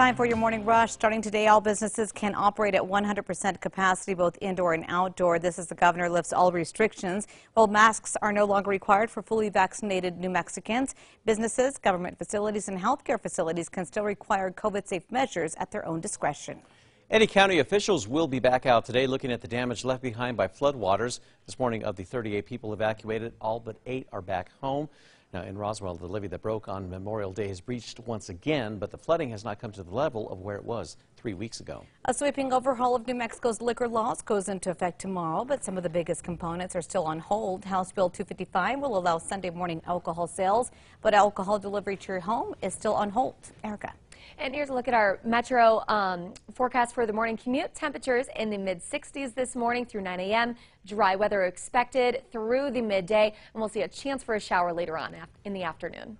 Time for your morning rush. Starting today, all businesses can operate at 100% capacity, both indoor and outdoor. This as the governor lifts all restrictions. While masks are no longer required for fully vaccinated New Mexicans, businesses, government facilities, and healthcare facilities can still require COVID-safe measures at their own discretion. Eddy County officials will be back out today looking at the damage left behind by floodwaters. This morning, of the 38 people evacuated, all but eight are back home. Now, in Roswell, the levee that broke on Memorial Day has breached once again, but the flooding has not come to the level of where it was three weeks ago. A sweeping overhaul of New Mexico's liquor laws goes into effect tomorrow, but some of the biggest components are still on hold. House Bill 255 will allow Sunday morning alcohol sales, but alcohol delivery to your home is still on hold. Erica. And here's a look at our metro um, forecast for the morning commute. Temperatures in the mid 60s this morning through 9 a.m. Dry weather expected through the midday, and we'll see a chance for a shower later on in the afternoon.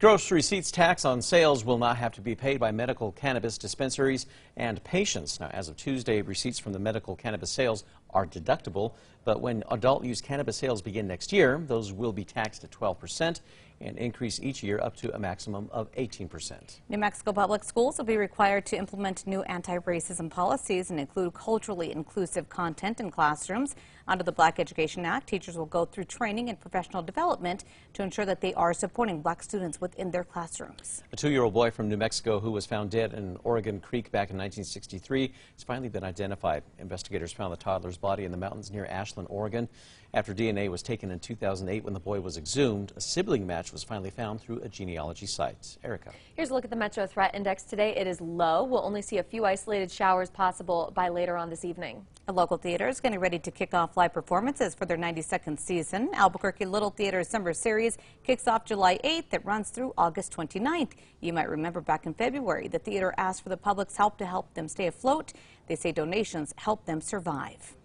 Gross receipts tax on sales will not have to be paid by medical cannabis dispensaries and patients. Now, as of Tuesday, receipts from the medical cannabis sales are deductible, but when adult use cannabis sales begin next year, those will be taxed at 12% and increase each year up to a maximum of 18%. New Mexico Public Schools will be required to implement new anti-racism policies and include culturally inclusive content in classrooms. Under the Black Education Act, teachers will go through training and professional development to ensure that they are supporting black students within their classrooms. A two-year-old boy from New Mexico who was found dead in Oregon Creek back in 1963 has finally been identified. Investigators found the toddler's body in the mountains near Ashland, Oregon. After DNA was taken in 2008 when the boy was exhumed, a sibling match was finally found through a genealogy site. Erica. Here's a look at the Metro Threat Index today. It is low. We'll only see a few isolated showers possible by later on this evening. A local theater is getting ready to kick off live performances for their 92nd season. Albuquerque Little Theatre's summer series kicks off July 8th. It runs through August 29th. You might remember back in February, the theater asked for the public's help to help them stay afloat. They say donations help them survive.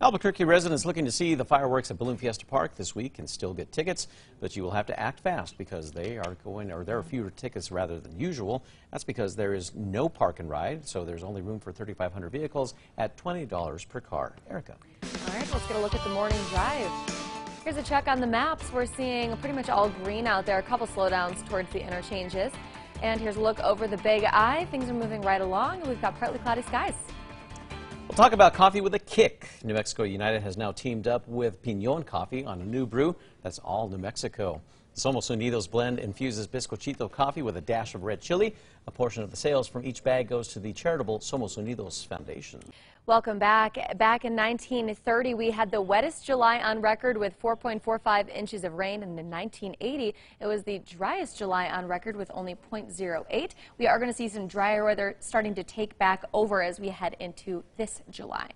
Albuquerque residents looking to see the fireworks at Balloon Fiesta Park this week can still get tickets, but you will have to act fast because they are going, or there are fewer tickets rather than usual. That's because there is no park and ride, so there's only room for 3,500 vehicles at $20 per car. Erica. All right, let's get a look at the morning drive. Here's a check on the maps. We're seeing pretty much all green out there, a couple slowdowns towards the interchanges. And here's a look over the Big I. Things are moving right along, we've got partly cloudy skies. We'll talk about coffee with a kick. New Mexico United has now teamed up with Pinon Coffee on a new brew that's all New Mexico. Somos Unidos blend infuses Bizcochito coffee with a dash of red chili. A portion of the sales from each bag goes to the charitable Somos Unidos Foundation. Welcome back. Back in 1930, we had the wettest July on record with 4.45 inches of rain, and in 1980, it was the driest July on record with only 0.08. We are going to see some drier weather starting to take back over as we head into this July.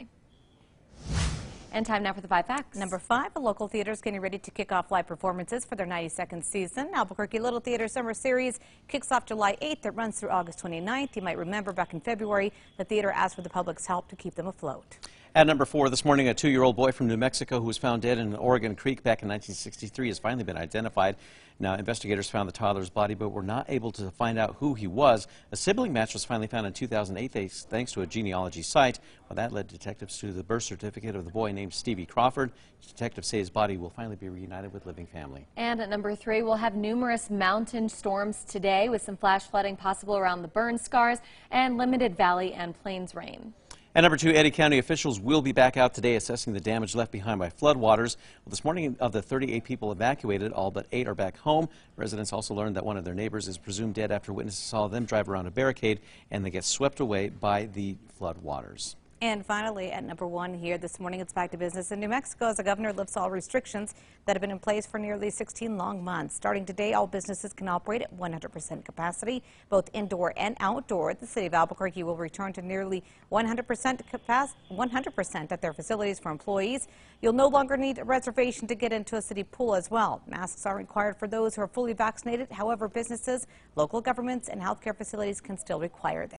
And time now for the five facts. Number five, a local theater is getting ready to kick off live performances for their 92nd season. Albuquerque Little Theatre Summer Series kicks off July 8th. It runs through August 29th. You might remember back in February, the theater asked for the public's help to keep them afloat. At number four this morning, a two-year-old boy from New Mexico who was found dead in an Oregon Creek back in 1963 has finally been identified. Now, investigators found the toddler's body, but were not able to find out who he was. A sibling match was finally found in 2008 thanks to a genealogy site. Well, that led detectives to the birth certificate of the boy named Stevie Crawford. Detectives say his body will finally be reunited with living family. And at number three, we'll have numerous mountain storms today with some flash flooding possible around the burn scars and limited valley and plains rain. And number two, Eddy County officials will be back out today assessing the damage left behind by floodwaters. Well, this morning, of the 38 people evacuated, all but eight are back home. Residents also learned that one of their neighbors is presumed dead after witnesses saw them drive around a barricade and they get swept away by the floodwaters. And finally, at number one here this morning, it's back to business in New Mexico as the governor lifts all restrictions that have been in place for nearly 16 long months. Starting today, all businesses can operate at 100% capacity, both indoor and outdoor. The city of Albuquerque will return to nearly 100% capacity, 100% at their facilities for employees. You'll no longer need a reservation to get into a city pool as well. Masks are required for those who are fully vaccinated. However, businesses, local governments, and healthcare facilities can still require them.